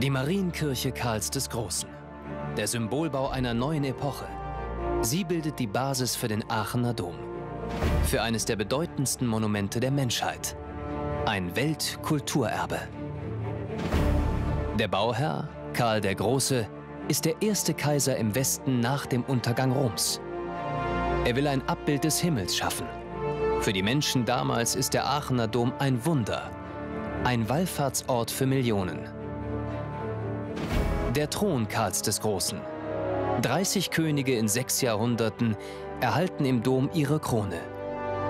Die Marienkirche Karls des Großen. Der Symbolbau einer neuen Epoche. Sie bildet die Basis für den Aachener Dom. Für eines der bedeutendsten Monumente der Menschheit. Ein Weltkulturerbe. Der Bauherr, Karl der Große, ist der erste Kaiser im Westen nach dem Untergang Roms. Er will ein Abbild des Himmels schaffen. Für die Menschen damals ist der Aachener Dom ein Wunder, ein Wallfahrtsort für Millionen. Der Thron Karls des Großen. 30 Könige in sechs Jahrhunderten erhalten im Dom ihre Krone.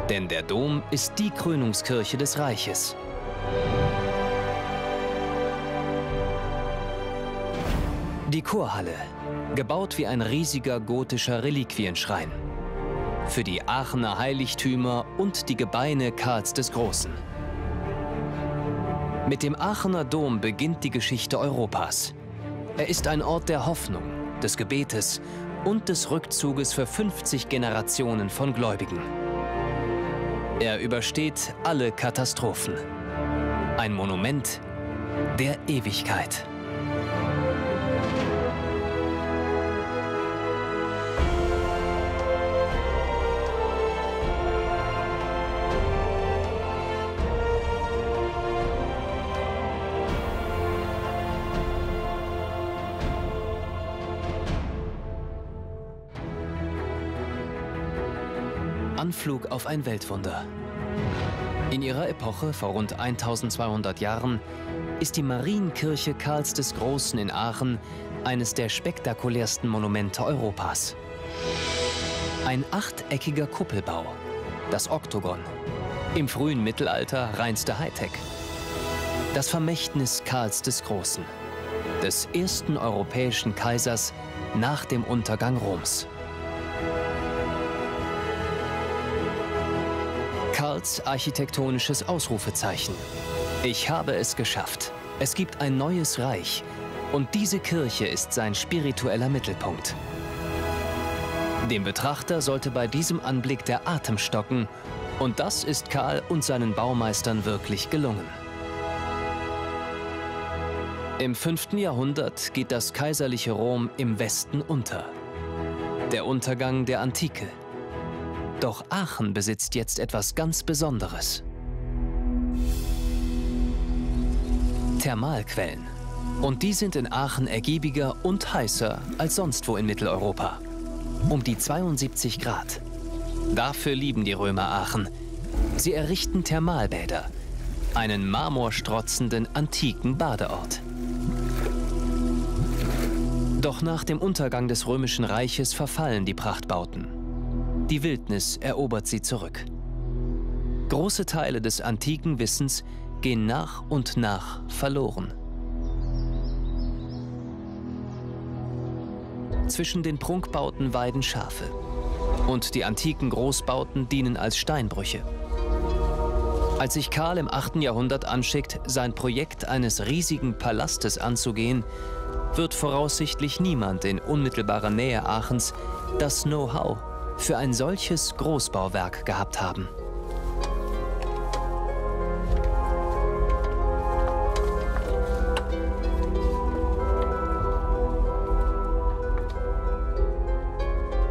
Denn der Dom ist die Krönungskirche des Reiches. Die Chorhalle, gebaut wie ein riesiger gotischer Reliquienschrein. Für die Aachener Heiligtümer und die Gebeine Karls des Großen. Mit dem Aachener Dom beginnt die Geschichte Europas. Er ist ein Ort der Hoffnung, des Gebetes und des Rückzuges für 50 Generationen von Gläubigen. Er übersteht alle Katastrophen. Ein Monument der Ewigkeit. Anflug auf ein Weltwunder. In ihrer Epoche vor rund 1200 Jahren ist die Marienkirche Karls des Großen in Aachen eines der spektakulärsten Monumente Europas. Ein achteckiger Kuppelbau, das Oktogon. Im frühen Mittelalter reinste Hightech. Das Vermächtnis Karls des Großen, des ersten europäischen Kaisers nach dem Untergang Roms. Karls architektonisches Ausrufezeichen. Ich habe es geschafft. Es gibt ein neues Reich. Und diese Kirche ist sein spiritueller Mittelpunkt. Dem Betrachter sollte bei diesem Anblick der Atem stocken. Und das ist Karl und seinen Baumeistern wirklich gelungen. Im 5. Jahrhundert geht das kaiserliche Rom im Westen unter. Der Untergang der Antike. Doch Aachen besitzt jetzt etwas ganz Besonderes. Thermalquellen. Und die sind in Aachen ergiebiger und heißer als sonst wo in Mitteleuropa. Um die 72 Grad. Dafür lieben die Römer Aachen. Sie errichten Thermalbäder. Einen marmorstrotzenden antiken Badeort. Doch nach dem Untergang des Römischen Reiches verfallen die Prachtbauten. Die Wildnis erobert sie zurück. Große Teile des antiken Wissens gehen nach und nach verloren. Zwischen den Prunkbauten weiden Schafe. Und die antiken Großbauten dienen als Steinbrüche. Als sich Karl im 8. Jahrhundert anschickt, sein Projekt eines riesigen Palastes anzugehen, wird voraussichtlich niemand in unmittelbarer Nähe Aachens das Know-how für ein solches Großbauwerk gehabt haben.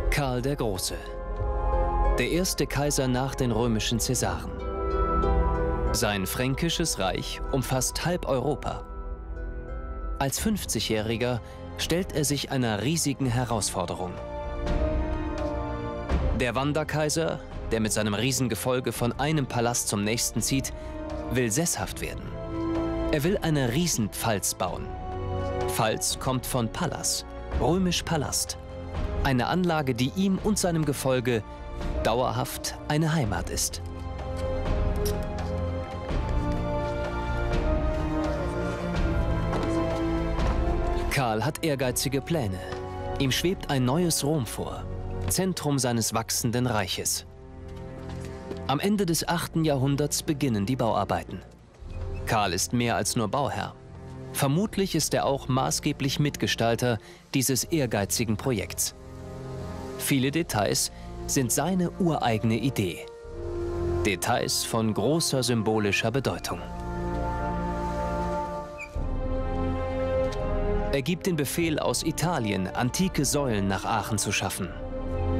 Karl der Große. Der erste Kaiser nach den römischen Cäsaren. Sein fränkisches Reich umfasst halb Europa. Als 50-Jähriger stellt er sich einer riesigen Herausforderung. Der Wanderkaiser, der mit seinem Riesengefolge von einem Palast zum nächsten zieht, will sesshaft werden. Er will eine Riesenpfalz bauen. Pfalz kommt von Pallas, römisch Palast. Eine Anlage, die ihm und seinem Gefolge dauerhaft eine Heimat ist. Karl hat ehrgeizige Pläne. Ihm schwebt ein neues Rom vor. Zentrum seines wachsenden Reiches. Am Ende des 8. Jahrhunderts beginnen die Bauarbeiten. Karl ist mehr als nur Bauherr. Vermutlich ist er auch maßgeblich Mitgestalter dieses ehrgeizigen Projekts. Viele Details sind seine ureigene Idee. Details von großer symbolischer Bedeutung. Er gibt den Befehl, aus Italien antike Säulen nach Aachen zu schaffen.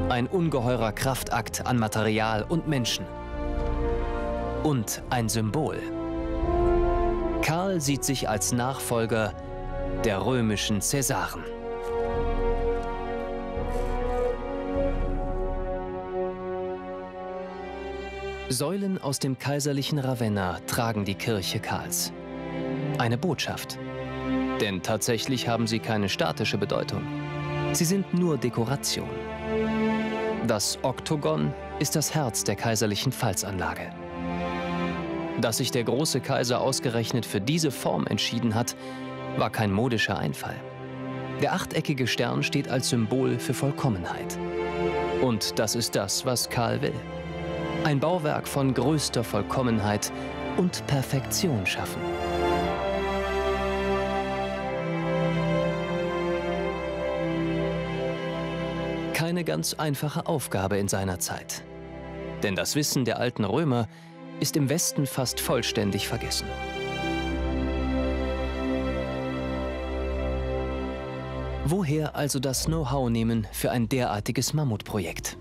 Ein ungeheurer Kraftakt an Material und Menschen. Und ein Symbol. Karl sieht sich als Nachfolger der römischen Cäsaren. Säulen aus dem kaiserlichen Ravenna tragen die Kirche Karls. Eine Botschaft. Denn tatsächlich haben sie keine statische Bedeutung. Sie sind nur Dekoration. Das Oktogon ist das Herz der kaiserlichen Pfalzanlage. Dass sich der große Kaiser ausgerechnet für diese Form entschieden hat, war kein modischer Einfall. Der achteckige Stern steht als Symbol für Vollkommenheit. Und das ist das, was Karl will. Ein Bauwerk von größter Vollkommenheit und Perfektion schaffen. Keine ganz einfache Aufgabe in seiner Zeit. Denn das Wissen der alten Römer ist im Westen fast vollständig vergessen. Woher also das Know-how nehmen für ein derartiges Mammutprojekt?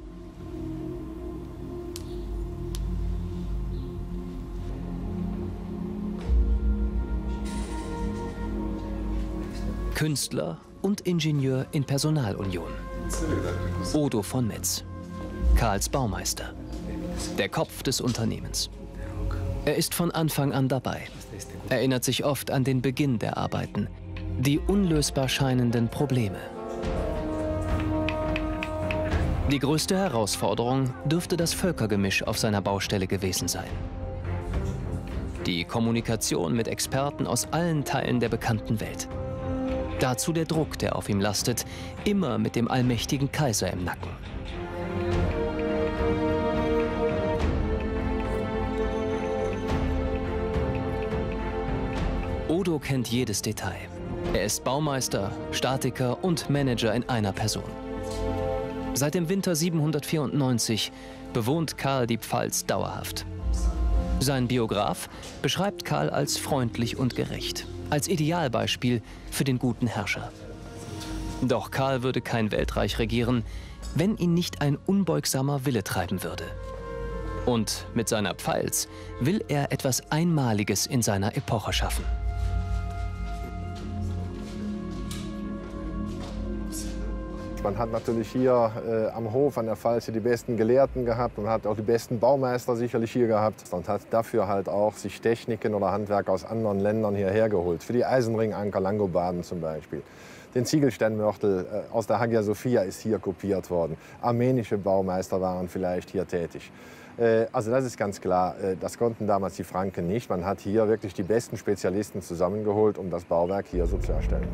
Künstler und Ingenieur in Personalunion. Odo von Metz, Karls Baumeister, der Kopf des Unternehmens. Er ist von Anfang an dabei, erinnert sich oft an den Beginn der Arbeiten, die unlösbar scheinenden Probleme. Die größte Herausforderung dürfte das Völkergemisch auf seiner Baustelle gewesen sein. Die Kommunikation mit Experten aus allen Teilen der bekannten Welt. Dazu der Druck, der auf ihm lastet, immer mit dem allmächtigen Kaiser im Nacken. Odo kennt jedes Detail. Er ist Baumeister, Statiker und Manager in einer Person. Seit dem Winter 794 bewohnt Karl die Pfalz dauerhaft. Sein Biograf beschreibt Karl als freundlich und gerecht als Idealbeispiel für den guten Herrscher. Doch Karl würde kein Weltreich regieren, wenn ihn nicht ein unbeugsamer Wille treiben würde. Und mit seiner Pfalz will er etwas Einmaliges in seiner Epoche schaffen. Man hat natürlich hier äh, am Hof an der Pfalz die besten Gelehrten gehabt und hat auch die besten Baumeister sicherlich hier gehabt und hat dafür halt auch sich Techniken oder Handwerk aus anderen Ländern hierher geholt. Für die Eisenringanker Langobarden zum Beispiel. Den Ziegelsteinmörtel äh, aus der Hagia Sophia ist hier kopiert worden. Armenische Baumeister waren vielleicht hier tätig. Äh, also das ist ganz klar, äh, das konnten damals die Franken nicht. Man hat hier wirklich die besten Spezialisten zusammengeholt, um das Bauwerk hier so zu erstellen.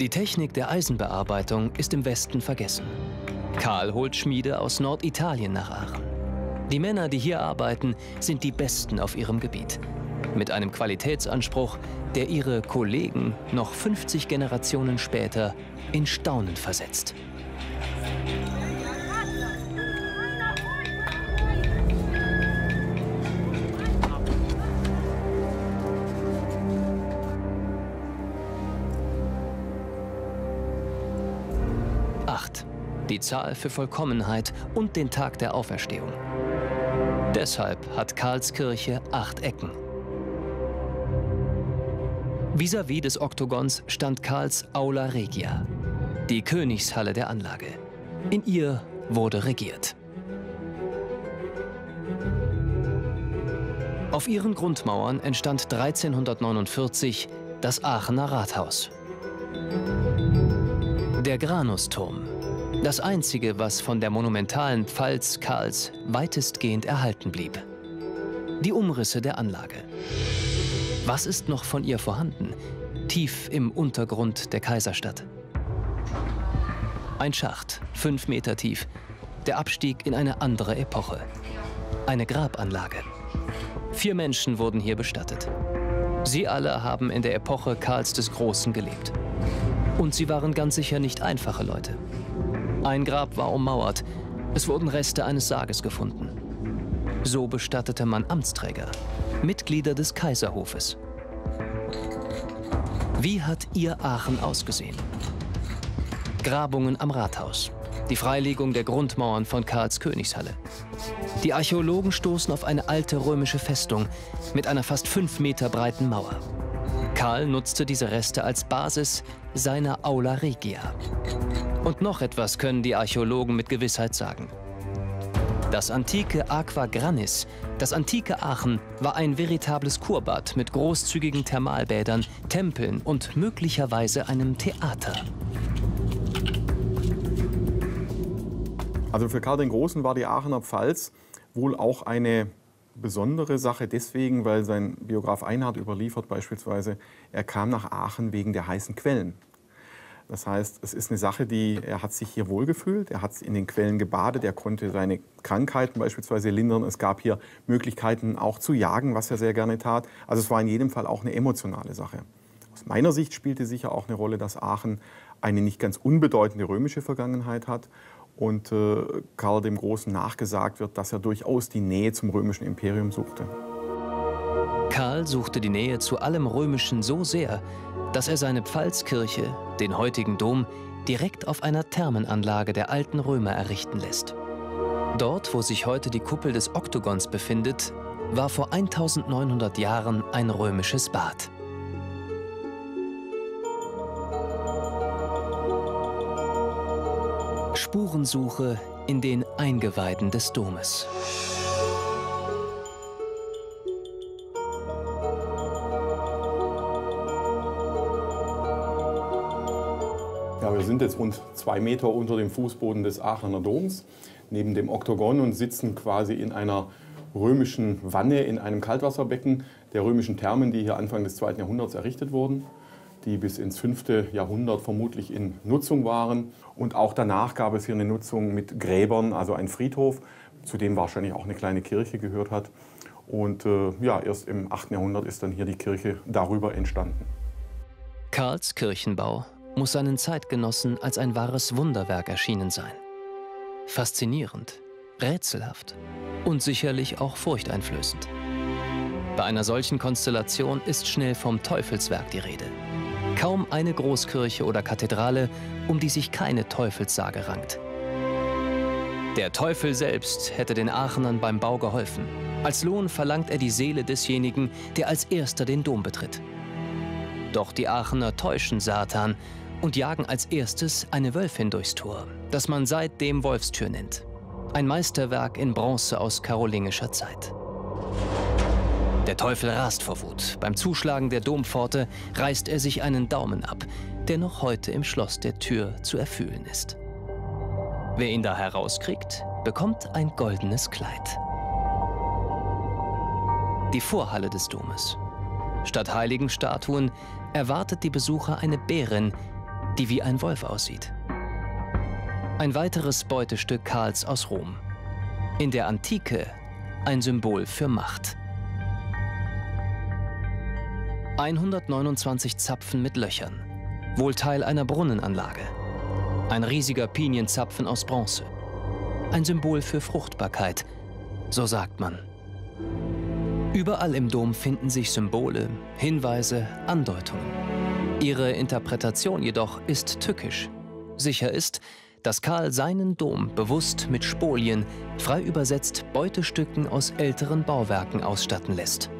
Die Technik der Eisenbearbeitung ist im Westen vergessen. Karl holt Schmiede aus Norditalien nach Aachen. Die Männer, die hier arbeiten, sind die Besten auf ihrem Gebiet. Mit einem Qualitätsanspruch, der ihre Kollegen noch 50 Generationen später in Staunen versetzt. Die Zahl für Vollkommenheit und den Tag der Auferstehung. Deshalb hat Karlskirche acht Ecken. Vis-à-vis -vis des Oktogons stand Karls Aula Regia, die Königshalle der Anlage. In ihr wurde regiert. Auf ihren Grundmauern entstand 1349 das Aachener Rathaus. Der Granusturm. Das einzige, was von der monumentalen Pfalz Karls weitestgehend erhalten blieb. Die Umrisse der Anlage. Was ist noch von ihr vorhanden, tief im Untergrund der Kaiserstadt? Ein Schacht, fünf Meter tief, der Abstieg in eine andere Epoche. Eine Grabanlage. Vier Menschen wurden hier bestattet. Sie alle haben in der Epoche Karls des Großen gelebt. Und sie waren ganz sicher nicht einfache Leute. Ein Grab war ummauert. Es wurden Reste eines Sarges gefunden. So bestattete man Amtsträger, Mitglieder des Kaiserhofes. Wie hat ihr Aachen ausgesehen? Grabungen am Rathaus, die Freilegung der Grundmauern von Karls Königshalle. Die Archäologen stoßen auf eine alte römische Festung mit einer fast fünf Meter breiten Mauer. Karl nutzte diese Reste als Basis seiner Aula Regia. Und noch etwas können die Archäologen mit Gewissheit sagen. Das antike Aqua Granis, das antike Aachen, war ein veritables Kurbad mit großzügigen Thermalbädern, Tempeln und möglicherweise einem Theater. Also für Karl den Großen war die Aachener Pfalz wohl auch eine besondere Sache deswegen, weil sein Biograf Einhard überliefert beispielsweise, er kam nach Aachen wegen der heißen Quellen. Das heißt, es ist eine Sache, die er hat sich hier wohlgefühlt, er hat in den Quellen gebadet, er konnte seine Krankheiten beispielsweise lindern. Es gab hier Möglichkeiten auch zu jagen, was er sehr gerne tat. Also es war in jedem Fall auch eine emotionale Sache. Aus meiner Sicht spielte sicher auch eine Rolle, dass Aachen eine nicht ganz unbedeutende römische Vergangenheit hat und äh, Karl dem Großen nachgesagt wird, dass er durchaus die Nähe zum römischen Imperium suchte. Karl suchte die Nähe zu allem Römischen so sehr, dass er seine Pfalzkirche, den heutigen Dom, direkt auf einer Thermenanlage der alten Römer errichten lässt. Dort, wo sich heute die Kuppel des Oktogons befindet, war vor 1900 Jahren ein römisches Bad. Spurensuche in den Eingeweiden des Domes. Wir sind jetzt rund zwei Meter unter dem Fußboden des Aachener Doms, neben dem Oktogon und sitzen quasi in einer römischen Wanne in einem Kaltwasserbecken der römischen Thermen, die hier Anfang des zweiten Jahrhunderts errichtet wurden die bis ins 5. Jahrhundert vermutlich in Nutzung waren. Und auch danach gab es hier eine Nutzung mit Gräbern, also ein Friedhof, zu dem wahrscheinlich auch eine kleine Kirche gehört hat. Und äh, ja, erst im 8. Jahrhundert ist dann hier die Kirche darüber entstanden. Karls Kirchenbau muss seinen Zeitgenossen als ein wahres Wunderwerk erschienen sein. Faszinierend, rätselhaft und sicherlich auch furchteinflößend. Bei einer solchen Konstellation ist schnell vom Teufelswerk die Rede. Kaum eine Großkirche oder Kathedrale, um die sich keine Teufelssage rankt. Der Teufel selbst hätte den Aachenern beim Bau geholfen. Als Lohn verlangt er die Seele desjenigen, der als erster den Dom betritt. Doch die Aachener täuschen Satan und jagen als erstes eine Wölfin durchs Tor, das man seitdem Wolfstür nennt. Ein Meisterwerk in Bronze aus karolingischer Zeit. Der Teufel rast vor Wut. Beim Zuschlagen der Dompforte reißt er sich einen Daumen ab, der noch heute im Schloss der Tür zu erfüllen ist. Wer ihn da herauskriegt, bekommt ein goldenes Kleid. Die Vorhalle des Domes. Statt heiligen Statuen erwartet die Besucher eine Bärin, die wie ein Wolf aussieht. Ein weiteres Beutestück Karls aus Rom. In der Antike ein Symbol für Macht. 129 Zapfen mit Löchern, wohl Teil einer Brunnenanlage. Ein riesiger Pinienzapfen aus Bronze. Ein Symbol für Fruchtbarkeit, so sagt man. Überall im Dom finden sich Symbole, Hinweise, Andeutungen. Ihre Interpretation jedoch ist tückisch. Sicher ist, dass Karl seinen Dom bewusst mit Spolien, frei übersetzt Beutestücken aus älteren Bauwerken ausstatten lässt.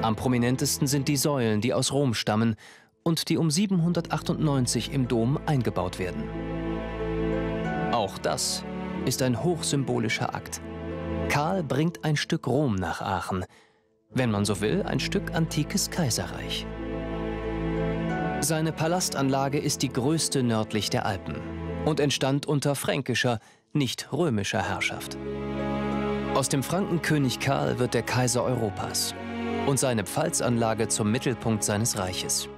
Am prominentesten sind die Säulen, die aus Rom stammen und die um 798 im Dom eingebaut werden. Auch das ist ein hochsymbolischer Akt. Karl bringt ein Stück Rom nach Aachen, wenn man so will, ein Stück antikes Kaiserreich. Seine Palastanlage ist die größte nördlich der Alpen und entstand unter fränkischer, nicht römischer Herrschaft. Aus dem Frankenkönig Karl wird der Kaiser Europas und seine Pfalzanlage zum Mittelpunkt seines Reiches.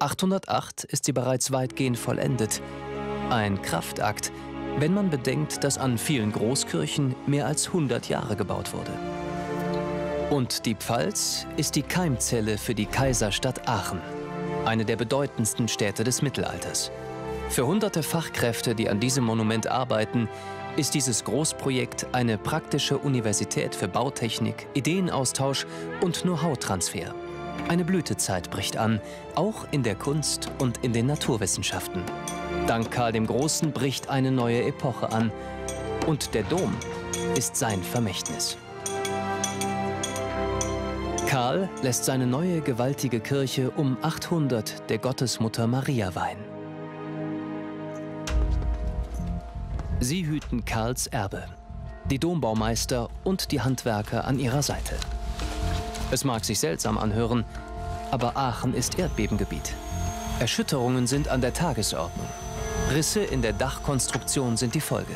808 ist sie bereits weitgehend vollendet. Ein Kraftakt, wenn man bedenkt, dass an vielen Großkirchen mehr als 100 Jahre gebaut wurde. Und die Pfalz ist die Keimzelle für die Kaiserstadt Aachen, eine der bedeutendsten Städte des Mittelalters. Für hunderte Fachkräfte, die an diesem Monument arbeiten, ist dieses Großprojekt eine praktische Universität für Bautechnik, Ideenaustausch und Know-how-Transfer. Eine Blütezeit bricht an, auch in der Kunst und in den Naturwissenschaften. Dank Karl dem Großen bricht eine neue Epoche an und der Dom ist sein Vermächtnis. Karl lässt seine neue gewaltige Kirche um 800 der Gottesmutter Maria weihen. Sie hüten Karls Erbe, die Dombaumeister und die Handwerker an ihrer Seite. Es mag sich seltsam anhören, aber Aachen ist Erdbebengebiet. Erschütterungen sind an der Tagesordnung. Risse in der Dachkonstruktion sind die Folge.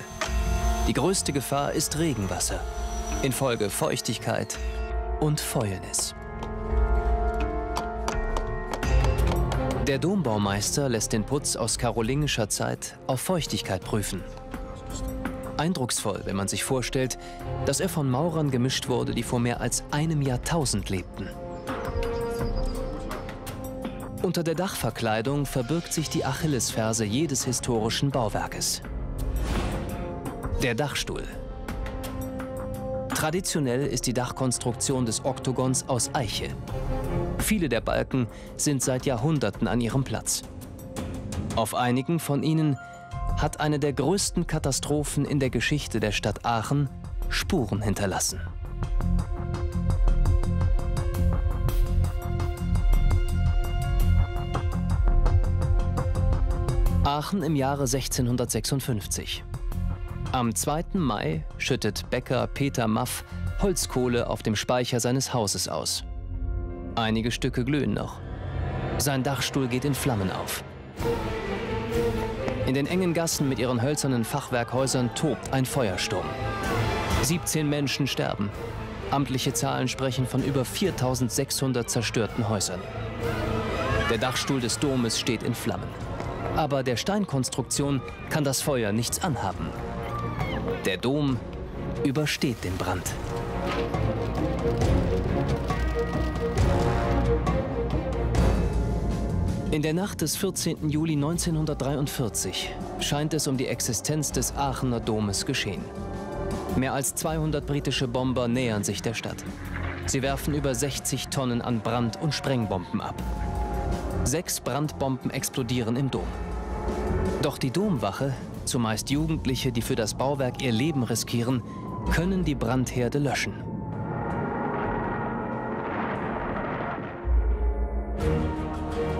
Die größte Gefahr ist Regenwasser, infolge Feuchtigkeit und Fäulnis. Der Dombaumeister lässt den Putz aus karolingischer Zeit auf Feuchtigkeit prüfen. Eindrucksvoll, wenn man sich vorstellt, dass er von Maurern gemischt wurde, die vor mehr als einem Jahrtausend lebten. Unter der Dachverkleidung verbirgt sich die Achillesferse jedes historischen Bauwerkes. Der Dachstuhl, Traditionell ist die Dachkonstruktion des Oktogons aus Eiche. Viele der Balken sind seit Jahrhunderten an ihrem Platz. Auf einigen von ihnen hat eine der größten Katastrophen in der Geschichte der Stadt Aachen Spuren hinterlassen. Aachen im Jahre 1656. Am 2. Mai schüttet Bäcker Peter Maff Holzkohle auf dem Speicher seines Hauses aus. Einige Stücke glühen noch. Sein Dachstuhl geht in Flammen auf. In den engen Gassen mit ihren hölzernen Fachwerkhäusern tobt ein Feuersturm. 17 Menschen sterben. Amtliche Zahlen sprechen von über 4600 zerstörten Häusern. Der Dachstuhl des Domes steht in Flammen. Aber der Steinkonstruktion kann das Feuer nichts anhaben. Der Dom übersteht den Brand. In der Nacht des 14. Juli 1943 scheint es um die Existenz des Aachener Domes geschehen. Mehr als 200 britische Bomber nähern sich der Stadt. Sie werfen über 60 Tonnen an Brand- und Sprengbomben ab. Sechs Brandbomben explodieren im Dom. Doch die Domwache zumeist Jugendliche, die für das Bauwerk ihr Leben riskieren, können die Brandherde löschen.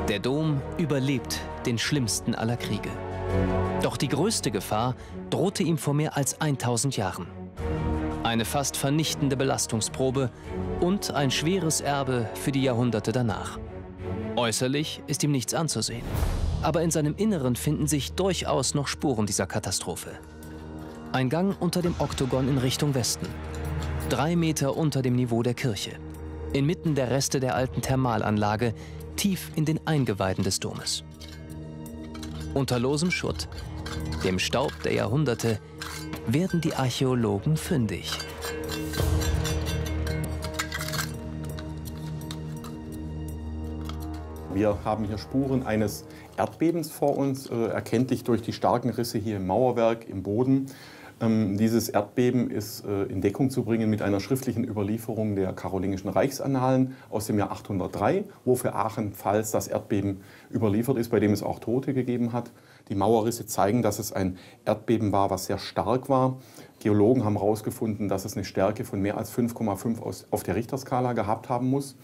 Der Dom überlebt den schlimmsten aller Kriege. Doch die größte Gefahr drohte ihm vor mehr als 1000 Jahren. Eine fast vernichtende Belastungsprobe und ein schweres Erbe für die Jahrhunderte danach. Äußerlich ist ihm nichts anzusehen aber in seinem Inneren finden sich durchaus noch Spuren dieser Katastrophe. Ein Gang unter dem Oktogon in Richtung Westen. Drei Meter unter dem Niveau der Kirche. Inmitten der Reste der alten Thermalanlage, tief in den Eingeweiden des Domes. Unter losem Schutt, dem Staub der Jahrhunderte, werden die Archäologen fündig. Wir haben hier Spuren eines Erdbebens vor uns, äh, erkenntlich durch die starken Risse hier im Mauerwerk, im Boden. Ähm, dieses Erdbeben ist äh, in Deckung zu bringen mit einer schriftlichen Überlieferung der karolingischen Reichsannalen aus dem Jahr 803, wo für Aachen-Pfalz das Erdbeben überliefert ist, bei dem es auch Tote gegeben hat. Die Mauerrisse zeigen, dass es ein Erdbeben war, was sehr stark war. Geologen haben herausgefunden, dass es eine Stärke von mehr als 5,5 auf der Richterskala gehabt haben muss.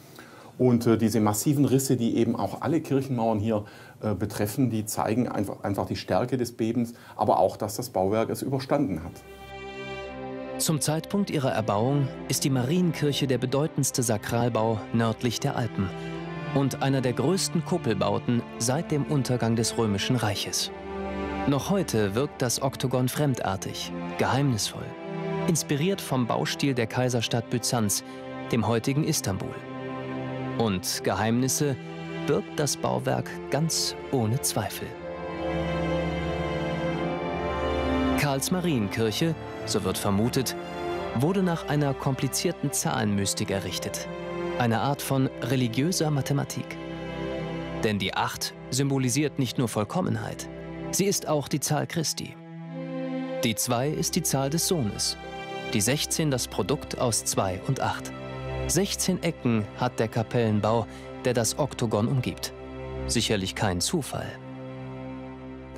Und äh, diese massiven Risse, die eben auch alle Kirchenmauern hier äh, betreffen, die zeigen einfach, einfach die Stärke des Bebens, aber auch, dass das Bauwerk es überstanden hat. Zum Zeitpunkt ihrer Erbauung ist die Marienkirche der bedeutendste Sakralbau nördlich der Alpen und einer der größten Kuppelbauten seit dem Untergang des Römischen Reiches. Noch heute wirkt das Oktogon fremdartig, geheimnisvoll, inspiriert vom Baustil der Kaiserstadt Byzanz, dem heutigen Istanbul. Und Geheimnisse birgt das Bauwerk ganz ohne Zweifel. Karls Marienkirche, so wird vermutet, wurde nach einer komplizierten Zahlenmystik errichtet. Eine Art von religiöser Mathematik. Denn die Acht symbolisiert nicht nur Vollkommenheit, sie ist auch die Zahl Christi. Die Zwei ist die Zahl des Sohnes, die 16 das Produkt aus 2 und 8. 16 Ecken hat der Kapellenbau, der das Oktogon umgibt. Sicherlich kein Zufall.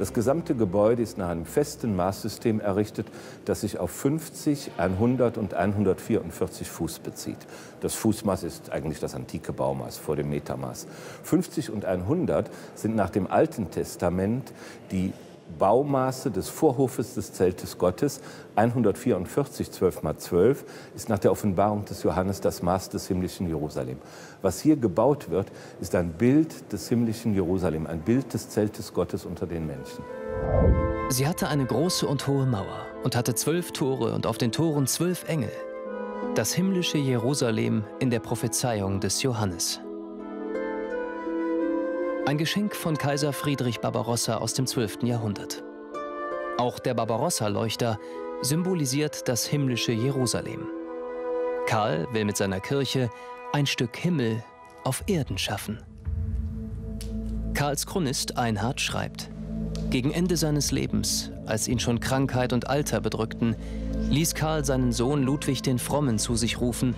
Das gesamte Gebäude ist nach einem festen Maßsystem errichtet, das sich auf 50, 100 und 144 Fuß bezieht. Das Fußmaß ist eigentlich das antike Baumaß vor dem Metermaß. 50 und 100 sind nach dem Alten Testament die Baumaße des Vorhofes des Zeltes Gottes. 144, 12 mal 12, ist nach der Offenbarung des Johannes das Maß des himmlischen Jerusalem. Was hier gebaut wird, ist ein Bild des himmlischen Jerusalem, ein Bild des Zeltes Gottes unter den Menschen. Sie hatte eine große und hohe Mauer und hatte zwölf Tore und auf den Toren zwölf Engel. Das himmlische Jerusalem in der Prophezeiung des Johannes. Ein Geschenk von Kaiser Friedrich Barbarossa aus dem 12. Jahrhundert. Auch der Barbarossa-Leuchter symbolisiert das himmlische Jerusalem. Karl will mit seiner Kirche ein Stück Himmel auf Erden schaffen. Karls Chronist Einhard schreibt, gegen Ende seines Lebens, als ihn schon Krankheit und Alter bedrückten, ließ Karl seinen Sohn Ludwig den Frommen zu sich rufen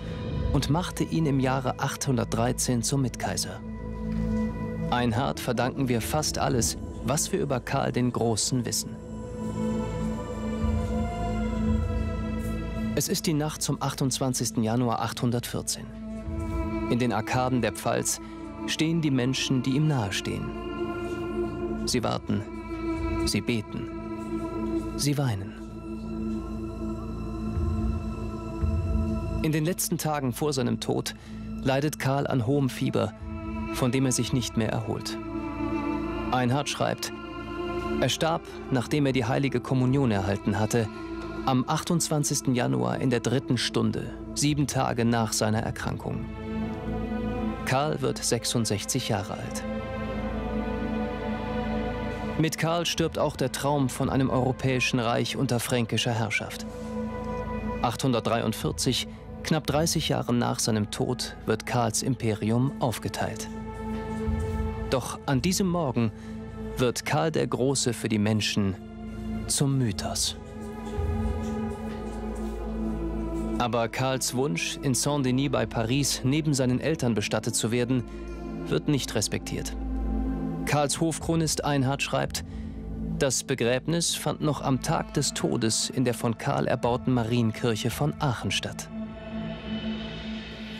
und machte ihn im Jahre 813 zum Mitkaiser. Einhard verdanken wir fast alles, was wir über Karl den Großen wissen. Es ist die Nacht zum 28. Januar 814. In den Arkaden der Pfalz stehen die Menschen, die ihm nahestehen. Sie warten, sie beten, sie weinen. In den letzten Tagen vor seinem Tod leidet Karl an hohem Fieber von dem er sich nicht mehr erholt. Einhard schreibt, er starb, nachdem er die heilige Kommunion erhalten hatte, am 28. Januar in der dritten Stunde, sieben Tage nach seiner Erkrankung. Karl wird 66 Jahre alt. Mit Karl stirbt auch der Traum von einem europäischen Reich unter fränkischer Herrschaft. 843, knapp 30 Jahre nach seinem Tod, wird Karls Imperium aufgeteilt. Doch an diesem Morgen wird Karl der Große für die Menschen zum Mythos. Aber Karls Wunsch, in Saint-Denis bei Paris neben seinen Eltern bestattet zu werden, wird nicht respektiert. Karls Hofchronist Einhard schreibt, das Begräbnis fand noch am Tag des Todes in der von Karl erbauten Marienkirche von Aachen statt.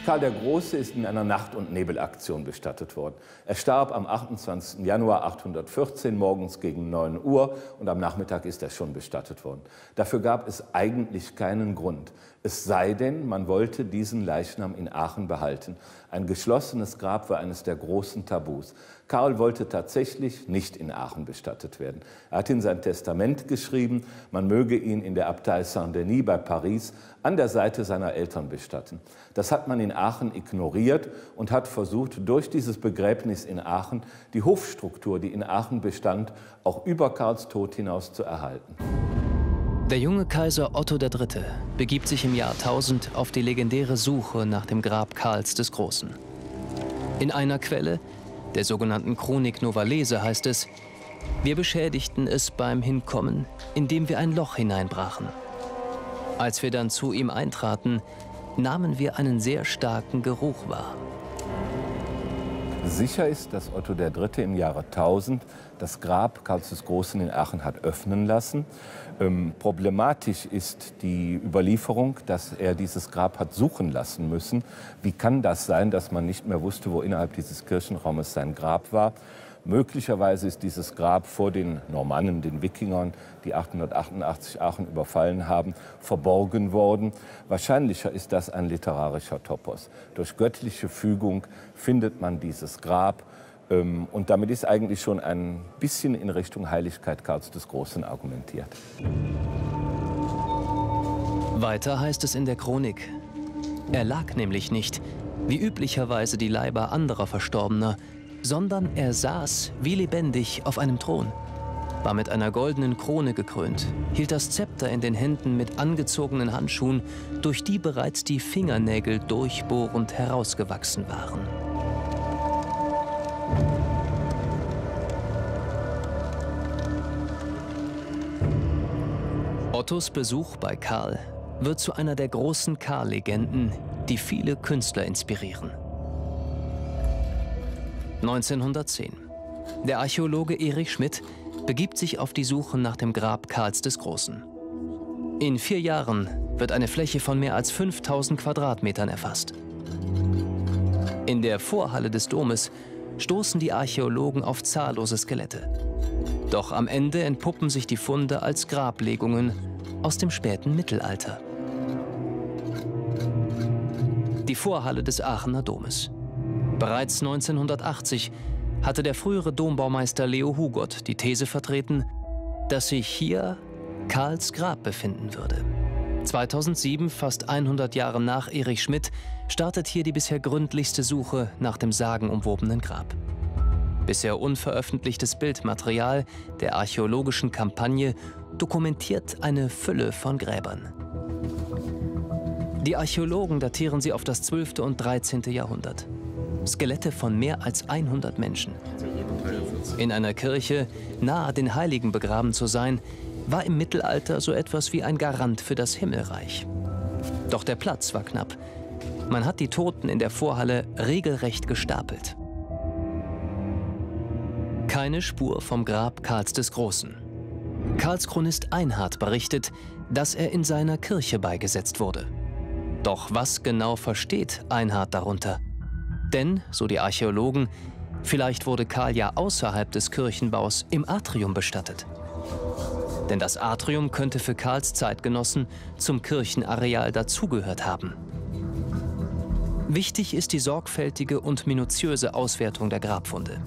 Karl der Große ist in einer Nacht- und Nebelaktion bestattet worden. Er starb am 28. Januar 814 morgens gegen 9 Uhr und am Nachmittag ist er schon bestattet worden. Dafür gab es eigentlich keinen Grund. Es sei denn, man wollte diesen Leichnam in Aachen behalten. Ein geschlossenes Grab war eines der großen Tabus. Karl wollte tatsächlich nicht in Aachen bestattet werden. Er hat in sein Testament geschrieben, man möge ihn in der Abtei Saint-Denis bei Paris an der Seite seiner Eltern bestatten. Das hat man in Aachen ignoriert und hat versucht, durch dieses Begräbnis in Aachen die Hofstruktur, die in Aachen bestand, auch über Karls Tod hinaus zu erhalten. Der junge Kaiser Otto III. begibt sich im Jahr 1000 auf die legendäre Suche nach dem Grab Karls des Großen. In einer Quelle, der sogenannten Chronik Novalese, heißt es, wir beschädigten es beim Hinkommen, indem wir ein Loch hineinbrachen. Als wir dann zu ihm eintraten, nahmen wir einen sehr starken Geruch wahr. Sicher ist, dass Otto III. im Jahre 1000 das Grab Karls des Großen in Aachen hat öffnen lassen. Ähm, problematisch ist die Überlieferung, dass er dieses Grab hat suchen lassen müssen. Wie kann das sein, dass man nicht mehr wusste, wo innerhalb dieses Kirchenraumes sein Grab war? Möglicherweise ist dieses Grab vor den Normannen, den Wikingern, die 888 Aachen überfallen haben, verborgen worden. Wahrscheinlicher ist das ein literarischer Topos. Durch göttliche Fügung findet man dieses Grab. Ähm, und damit ist eigentlich schon ein bisschen in Richtung Heiligkeit Karls des Großen argumentiert. Weiter heißt es in der Chronik, er lag nämlich nicht, wie üblicherweise die Leiber anderer Verstorbener, sondern er saß wie lebendig auf einem Thron, war mit einer goldenen Krone gekrönt, hielt das Zepter in den Händen mit angezogenen Handschuhen, durch die bereits die Fingernägel durchbohrend herausgewachsen waren. Ottos Besuch bei Karl wird zu einer der großen Karl-Legenden, die viele Künstler inspirieren. 1910. Der Archäologe Erich Schmidt begibt sich auf die Suche nach dem Grab Karls des Großen. In vier Jahren wird eine Fläche von mehr als 5000 Quadratmetern erfasst. In der Vorhalle des Domes stoßen die Archäologen auf zahllose Skelette. Doch am Ende entpuppen sich die Funde als Grablegungen aus dem späten Mittelalter. Die Vorhalle des Aachener Domes. Bereits 1980 hatte der frühere Dombaumeister Leo Hugot die These vertreten, dass sich hier Karls Grab befinden würde. 2007, fast 100 Jahre nach Erich Schmidt, startet hier die bisher gründlichste Suche nach dem sagenumwobenen Grab. Bisher unveröffentlichtes Bildmaterial der archäologischen Kampagne dokumentiert eine Fülle von Gräbern. Die Archäologen datieren sie auf das 12. und 13. Jahrhundert. Skelette von mehr als 100 Menschen. In einer Kirche, nahe den Heiligen begraben zu sein, war im Mittelalter so etwas wie ein Garant für das Himmelreich. Doch der Platz war knapp. Man hat die Toten in der Vorhalle regelrecht gestapelt. Keine Spur vom Grab Karls des Großen. Karls Chronist Einhard berichtet, dass er in seiner Kirche beigesetzt wurde. Doch was genau versteht Einhard darunter? Denn, so die Archäologen, vielleicht wurde Karl ja außerhalb des Kirchenbaus im Atrium bestattet. Denn das Atrium könnte für Karls Zeitgenossen zum Kirchenareal dazugehört haben. Wichtig ist die sorgfältige und minutiöse Auswertung der Grabfunde.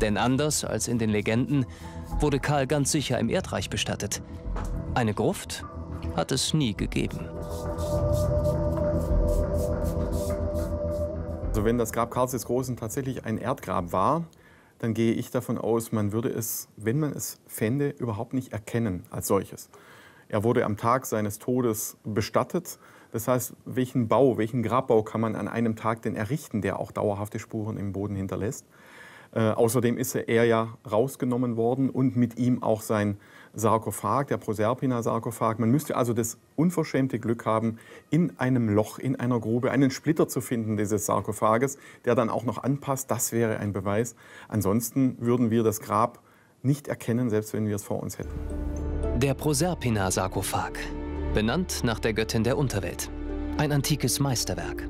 Denn anders als in den Legenden wurde Karl ganz sicher im Erdreich bestattet. Eine Gruft hat es nie gegeben. Also wenn das Grab Karls des Großen tatsächlich ein Erdgrab war, dann gehe ich davon aus, man würde es, wenn man es fände, überhaupt nicht erkennen als solches. Er wurde am Tag seines Todes bestattet. Das heißt, welchen Bau, welchen Grabbau kann man an einem Tag denn errichten, der auch dauerhafte Spuren im Boden hinterlässt? Äh, außerdem ist er ja rausgenommen worden und mit ihm auch sein Sarkophag, der Proserpina-Sarkophag. Man müsste also das unverschämte Glück haben, in einem Loch, in einer Grube einen Splitter zu finden dieses Sarkophages, der dann auch noch anpasst. Das wäre ein Beweis. Ansonsten würden wir das Grab nicht erkennen, selbst wenn wir es vor uns hätten. Der Proserpina-Sarkophag, benannt nach der Göttin der Unterwelt. Ein antikes Meisterwerk.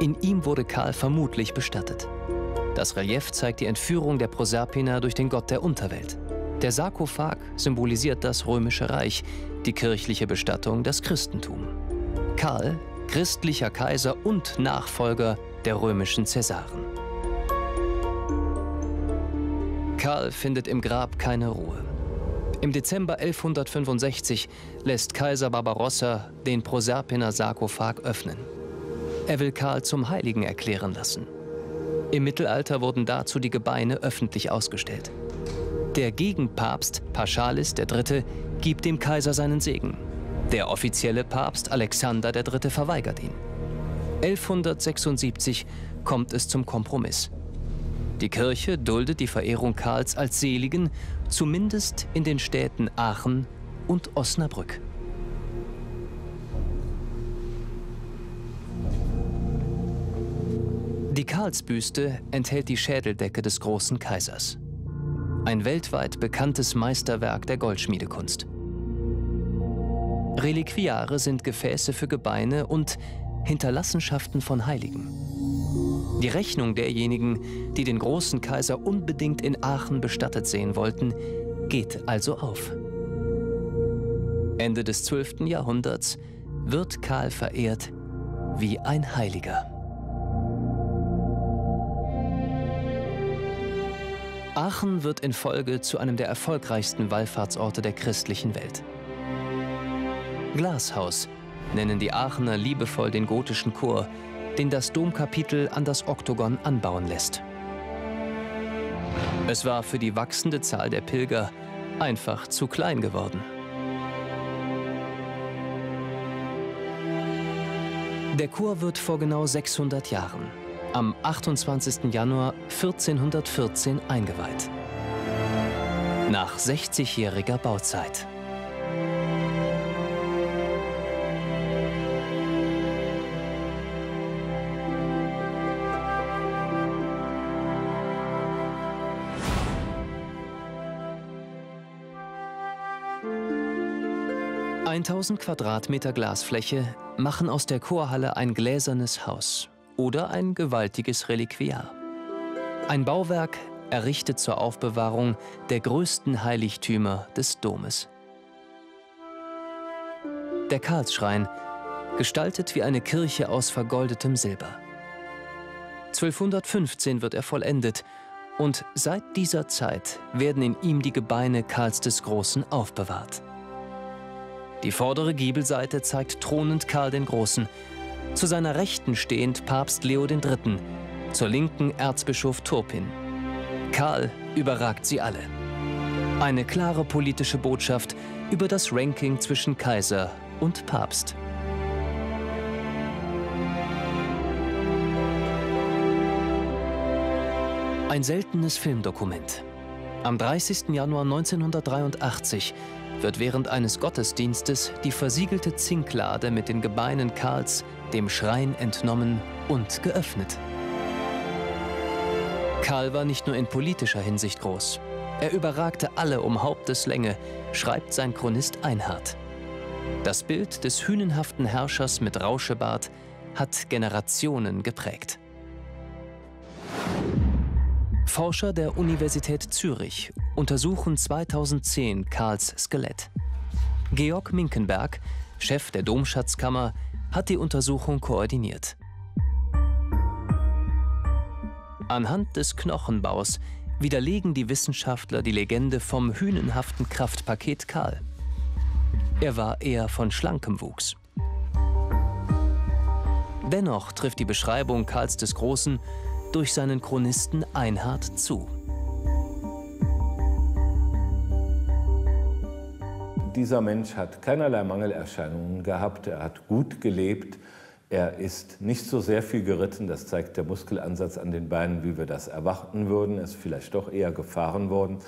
In ihm wurde Karl vermutlich bestattet. Das Relief zeigt die Entführung der Proserpina durch den Gott der Unterwelt. Der Sarkophag symbolisiert das Römische Reich, die kirchliche Bestattung das Christentum. Karl, christlicher Kaiser und Nachfolger der römischen Cäsaren. Karl findet im Grab keine Ruhe. Im Dezember 1165 lässt Kaiser Barbarossa den Proserpiner Sarkophag öffnen. Er will Karl zum Heiligen erklären lassen. Im Mittelalter wurden dazu die Gebeine öffentlich ausgestellt. Der Gegenpapst Paschalis III. gibt dem Kaiser seinen Segen. Der offizielle Papst Alexander III. verweigert ihn. 1176 kommt es zum Kompromiss. Die Kirche duldet die Verehrung Karls als Seligen, zumindest in den Städten Aachen und Osnabrück. Die Karlsbüste enthält die Schädeldecke des großen Kaisers ein weltweit bekanntes Meisterwerk der Goldschmiedekunst. Reliquiare sind Gefäße für Gebeine und Hinterlassenschaften von Heiligen. Die Rechnung derjenigen, die den großen Kaiser unbedingt in Aachen bestattet sehen wollten, geht also auf. Ende des 12. Jahrhunderts wird Karl verehrt wie ein Heiliger. Aachen wird in Folge zu einem der erfolgreichsten Wallfahrtsorte der christlichen Welt. Glashaus nennen die Aachener liebevoll den gotischen Chor, den das Domkapitel an das Oktogon anbauen lässt. Es war für die wachsende Zahl der Pilger einfach zu klein geworden. Der Chor wird vor genau 600 Jahren am 28. Januar 1414 eingeweiht. Nach 60-jähriger Bauzeit. Eintausend Quadratmeter Glasfläche machen aus der Chorhalle ein gläsernes Haus oder ein gewaltiges Reliquiar. Ein Bauwerk errichtet zur Aufbewahrung der größten Heiligtümer des Domes. Der Karlsschrein, gestaltet wie eine Kirche aus vergoldetem Silber. 1215 wird er vollendet und seit dieser Zeit werden in ihm die Gebeine Karls des Großen aufbewahrt. Die vordere Giebelseite zeigt thronend Karl den Großen, zu seiner Rechten stehend Papst Leo III., zur Linken Erzbischof Turpin. Karl überragt sie alle. Eine klare politische Botschaft über das Ranking zwischen Kaiser und Papst. Ein seltenes Filmdokument. Am 30. Januar 1983 wird während eines Gottesdienstes die versiegelte Zinklade mit den Gebeinen Karls dem Schrein entnommen und geöffnet. Karl war nicht nur in politischer Hinsicht groß. Er überragte alle um Haupteslänge, schreibt sein Chronist Einhard. Das Bild des hünenhaften Herrschers mit Rauschebart hat Generationen geprägt. Forscher der Universität Zürich untersuchen 2010 Karls Skelett. Georg Minkenberg, Chef der Domschatzkammer, hat die Untersuchung koordiniert. Anhand des Knochenbaus widerlegen die Wissenschaftler die Legende vom hünenhaften Kraftpaket Karl. Er war eher von schlankem Wuchs. Dennoch trifft die Beschreibung Karls des Großen durch seinen Chronisten Einhard zu. Dieser Mensch hat keinerlei Mangelerscheinungen gehabt, er hat gut gelebt, er ist nicht so sehr viel geritten, das zeigt der Muskelansatz an den Beinen, wie wir das erwarten würden, er ist vielleicht doch eher gefahren worden.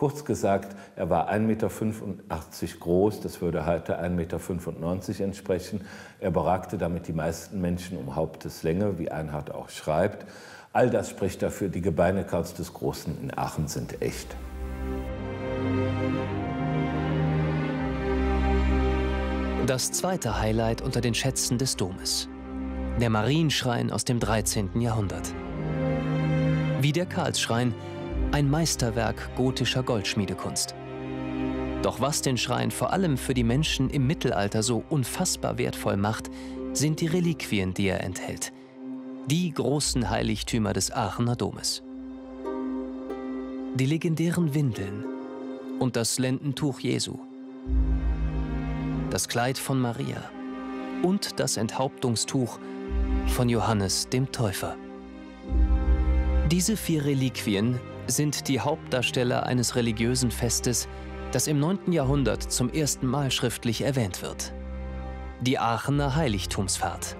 Kurz gesagt, er war 1,85 Meter groß, das würde heute 1,95 Meter entsprechen. Er beragte damit die meisten Menschen um Haupteslänge, wie Einhard auch schreibt. All das spricht dafür, die Gebeine Karls des Großen in Aachen sind echt. Das zweite Highlight unter den Schätzen des Domes. Der Marienschrein aus dem 13. Jahrhundert. Wie der Karlsschrein, ein Meisterwerk gotischer Goldschmiedekunst. Doch was den Schrein vor allem für die Menschen im Mittelalter so unfassbar wertvoll macht, sind die Reliquien, die er enthält – die großen Heiligtümer des Aachener Domes. Die legendären Windeln und das Lendentuch Jesu, das Kleid von Maria und das Enthauptungstuch von Johannes dem Täufer. Diese vier Reliquien sind die Hauptdarsteller eines religiösen Festes, das im 9. Jahrhundert zum ersten Mal schriftlich erwähnt wird. Die Aachener Heiligtumsfahrt.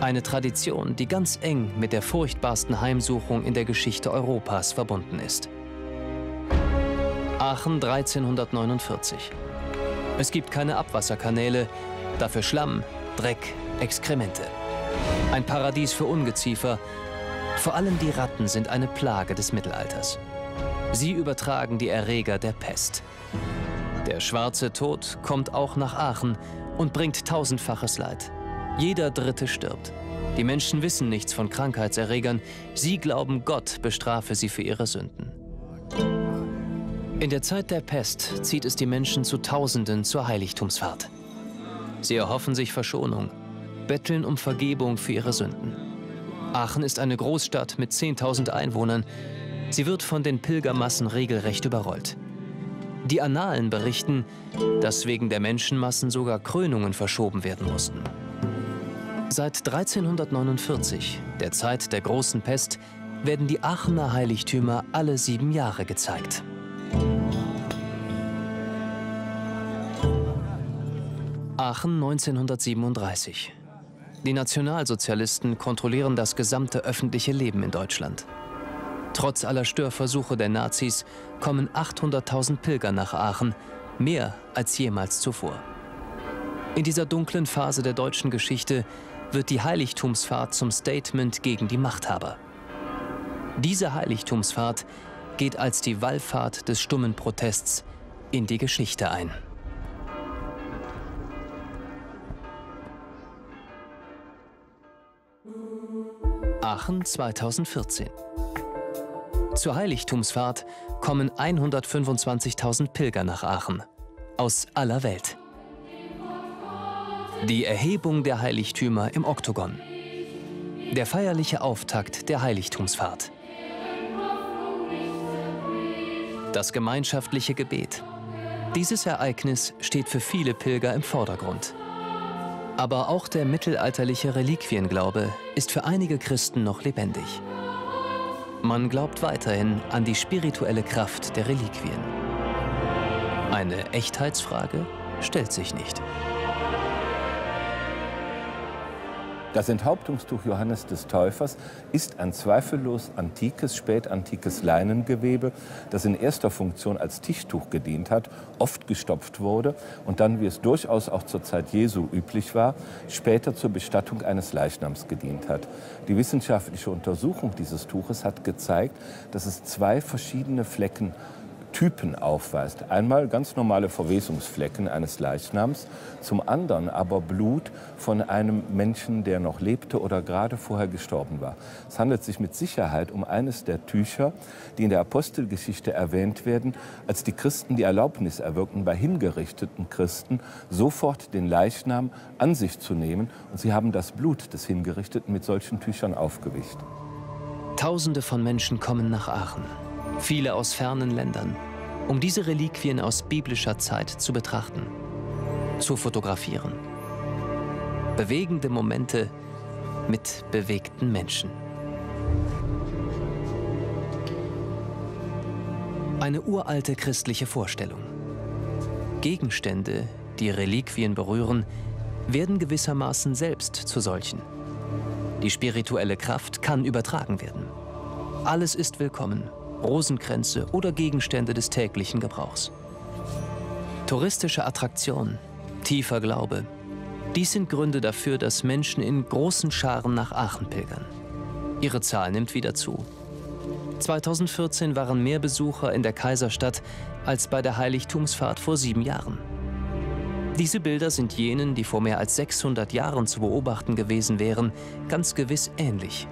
Eine Tradition, die ganz eng mit der furchtbarsten Heimsuchung in der Geschichte Europas verbunden ist. Aachen 1349. Es gibt keine Abwasserkanäle, dafür Schlamm, Dreck, Exkremente. Ein Paradies für Ungeziefer. Vor allem die Ratten sind eine Plage des Mittelalters. Sie übertragen die Erreger der Pest. Der schwarze Tod kommt auch nach Aachen und bringt tausendfaches Leid. Jeder Dritte stirbt. Die Menschen wissen nichts von Krankheitserregern. Sie glauben, Gott bestrafe sie für ihre Sünden. In der Zeit der Pest zieht es die Menschen zu Tausenden zur Heiligtumsfahrt. Sie erhoffen sich Verschonung, betteln um Vergebung für ihre Sünden. Aachen ist eine Großstadt mit 10.000 Einwohnern. Sie wird von den Pilgermassen regelrecht überrollt. Die Annalen berichten, dass wegen der Menschenmassen sogar Krönungen verschoben werden mussten. Seit 1349, der Zeit der großen Pest, werden die Aachener Heiligtümer alle sieben Jahre gezeigt. Aachen 1937. Die Nationalsozialisten kontrollieren das gesamte öffentliche Leben in Deutschland. Trotz aller Störversuche der Nazis kommen 800.000 Pilger nach Aachen, mehr als jemals zuvor. In dieser dunklen Phase der deutschen Geschichte wird die Heiligtumsfahrt zum Statement gegen die Machthaber. Diese Heiligtumsfahrt geht als die Wallfahrt des stummen Protests in die Geschichte ein. Aachen 2014. Zur Heiligtumsfahrt kommen 125.000 Pilger nach Aachen aus aller Welt. Die Erhebung der Heiligtümer im Oktogon. Der feierliche Auftakt der Heiligtumsfahrt. Das gemeinschaftliche Gebet. Dieses Ereignis steht für viele Pilger im Vordergrund. Aber auch der mittelalterliche Reliquienglaube ist für einige Christen noch lebendig. Man glaubt weiterhin an die spirituelle Kraft der Reliquien. Eine Echtheitsfrage stellt sich nicht. Das Enthauptungstuch Johannes des Täufers ist ein zweifellos antikes, spätantikes Leinengewebe, das in erster Funktion als Tischtuch gedient hat, oft gestopft wurde und dann, wie es durchaus auch zur Zeit Jesu üblich war, später zur Bestattung eines Leichnams gedient hat. Die wissenschaftliche Untersuchung dieses Tuches hat gezeigt, dass es zwei verschiedene Flecken Typen aufweist. Einmal ganz normale Verwesungsflecken eines Leichnams, zum anderen aber Blut von einem Menschen, der noch lebte oder gerade vorher gestorben war. Es handelt sich mit Sicherheit um eines der Tücher, die in der Apostelgeschichte erwähnt werden, als die Christen die Erlaubnis erwirkten, bei hingerichteten Christen sofort den Leichnam an sich zu nehmen. Und sie haben das Blut des Hingerichteten mit solchen Tüchern aufgewischt. Tausende von Menschen kommen nach Aachen viele aus fernen Ländern, um diese Reliquien aus biblischer Zeit zu betrachten, zu fotografieren. Bewegende Momente mit bewegten Menschen. Eine uralte christliche Vorstellung. Gegenstände, die Reliquien berühren, werden gewissermaßen selbst zu solchen. Die spirituelle Kraft kann übertragen werden. Alles ist willkommen, Rosenkränze oder Gegenstände des täglichen Gebrauchs. Touristische Attraktion, tiefer Glaube. Dies sind Gründe dafür, dass Menschen in großen Scharen nach Aachen pilgern. Ihre Zahl nimmt wieder zu. 2014 waren mehr Besucher in der Kaiserstadt als bei der Heiligtumsfahrt vor sieben Jahren. Diese Bilder sind jenen, die vor mehr als 600 Jahren zu beobachten gewesen wären, ganz gewiss ähnlich.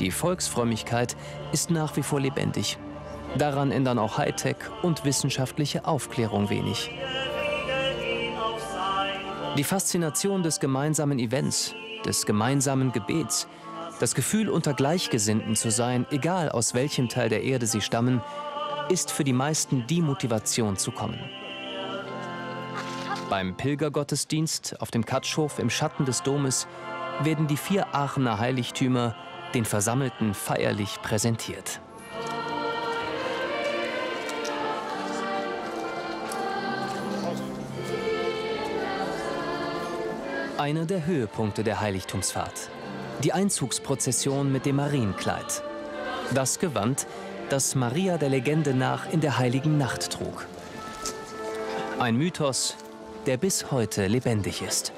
Die Volksfrömmigkeit ist nach wie vor lebendig. Daran ändern auch Hightech und wissenschaftliche Aufklärung wenig. Die Faszination des gemeinsamen Events, des gemeinsamen Gebets, das Gefühl, unter Gleichgesinnten zu sein, egal aus welchem Teil der Erde sie stammen, ist für die meisten die Motivation zu kommen. Beim Pilgergottesdienst auf dem Katschhof im Schatten des Domes werden die vier Aachener Heiligtümer den Versammelten feierlich präsentiert. Einer der Höhepunkte der Heiligtumsfahrt. Die Einzugsprozession mit dem Marienkleid. Das Gewand, das Maria der Legende nach in der heiligen Nacht trug. Ein Mythos, der bis heute lebendig ist.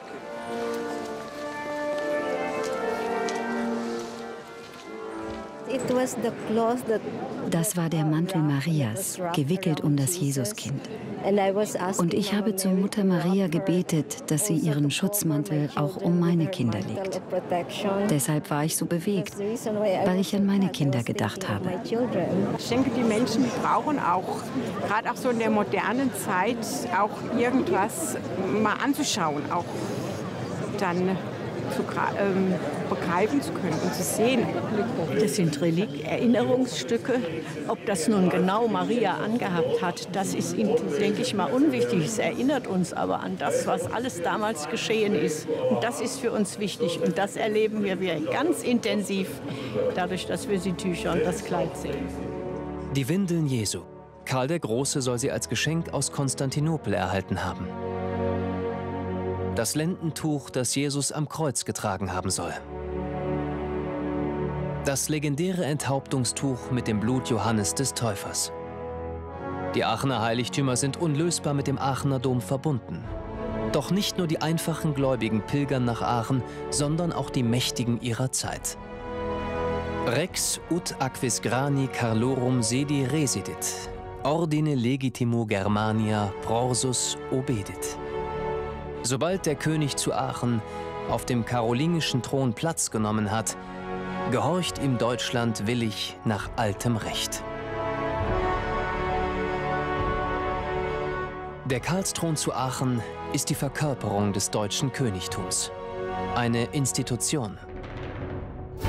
Das war der Mantel Marias, gewickelt um das Jesuskind. Und ich habe zur Mutter Maria gebetet, dass sie ihren Schutzmantel auch um meine Kinder legt. Deshalb war ich so bewegt, weil ich an meine Kinder gedacht habe. Ich denke, die Menschen brauchen auch, gerade auch so in der modernen Zeit, auch irgendwas mal anzuschauen, auch dann zu ähm, begreifen zu können und zu sehen. Das sind Relik Erinnerungsstücke. Ob das nun genau Maria angehabt hat, das ist, denke ich mal, unwichtig. Es erinnert uns aber an das, was alles damals geschehen ist. Und das ist für uns wichtig. Und das erleben wir, wir ganz intensiv, dadurch, dass wir die Tücher und das Kleid sehen. Die Windeln Jesu. Karl der Große soll sie als Geschenk aus Konstantinopel erhalten haben das Lendentuch, das Jesus am Kreuz getragen haben soll. Das legendäre Enthauptungstuch mit dem Blut Johannes des Täufers. Die Aachener Heiligtümer sind unlösbar mit dem Aachener Dom verbunden. Doch nicht nur die einfachen Gläubigen pilgern nach Aachen, sondern auch die Mächtigen ihrer Zeit. Rex ut aquis grani Carlorum sedi residit, ordine legitimo Germania prorsus obedit. Sobald der König zu Aachen auf dem karolingischen Thron Platz genommen hat, gehorcht ihm Deutschland willig nach altem Recht. Der Karlsthron zu Aachen ist die Verkörperung des deutschen Königtums. Eine Institution.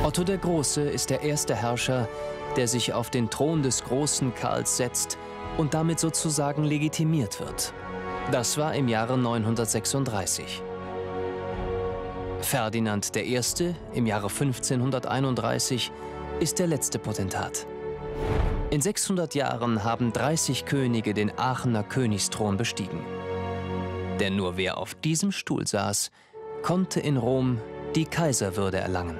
Otto der Große ist der erste Herrscher, der sich auf den Thron des großen Karls setzt und damit sozusagen legitimiert wird. Das war im Jahre 936. Ferdinand I. im Jahre 1531 ist der letzte Potentat. In 600 Jahren haben 30 Könige den Aachener Königsthron bestiegen. Denn nur wer auf diesem Stuhl saß, konnte in Rom die Kaiserwürde erlangen.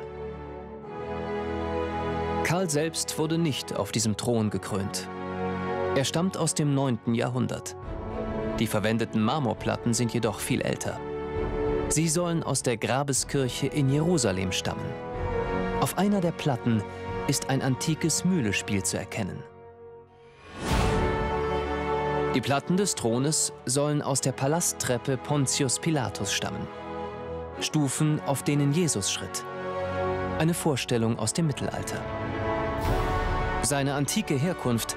Karl selbst wurde nicht auf diesem Thron gekrönt. Er stammt aus dem 9. Jahrhundert. Die verwendeten Marmorplatten sind jedoch viel älter. Sie sollen aus der Grabeskirche in Jerusalem stammen. Auf einer der Platten ist ein antikes Mühlespiel zu erkennen. Die Platten des Thrones sollen aus der Palasttreppe Pontius Pilatus stammen. Stufen, auf denen Jesus schritt. Eine Vorstellung aus dem Mittelalter. Seine antike Herkunft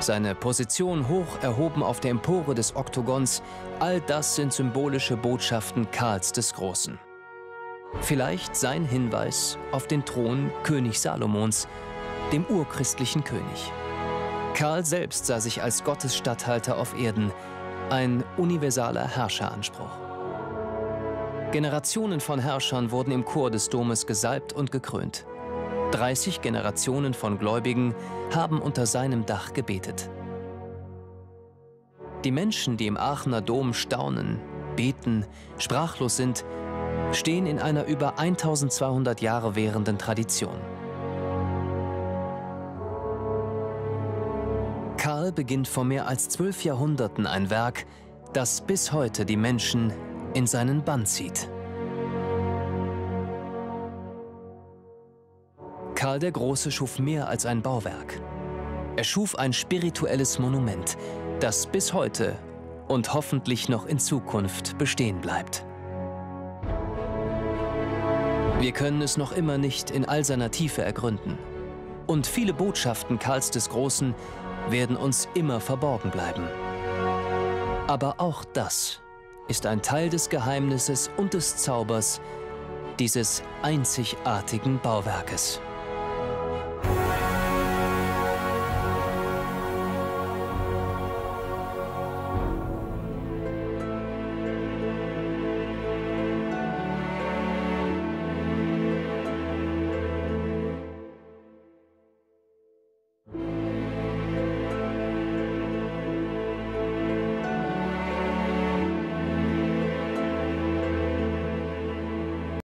seine Position hoch erhoben auf der Empore des Oktogons, all das sind symbolische Botschaften Karls des Großen. Vielleicht sein Hinweis auf den Thron König Salomons, dem urchristlichen König. Karl selbst sah sich als Gottes Statthalter auf Erden, ein universaler Herrscheranspruch. Generationen von Herrschern wurden im Chor des Domes gesalbt und gekrönt. 30 Generationen von Gläubigen haben unter seinem Dach gebetet. Die Menschen, die im Aachener Dom staunen, beten, sprachlos sind, stehen in einer über 1200 Jahre währenden Tradition. Karl beginnt vor mehr als zwölf Jahrhunderten ein Werk, das bis heute die Menschen in seinen Bann zieht. Karl der Große schuf mehr als ein Bauwerk. Er schuf ein spirituelles Monument, das bis heute und hoffentlich noch in Zukunft bestehen bleibt. Wir können es noch immer nicht in all seiner Tiefe ergründen. Und viele Botschaften Karls des Großen werden uns immer verborgen bleiben. Aber auch das ist ein Teil des Geheimnisses und des Zaubers dieses einzigartigen Bauwerkes.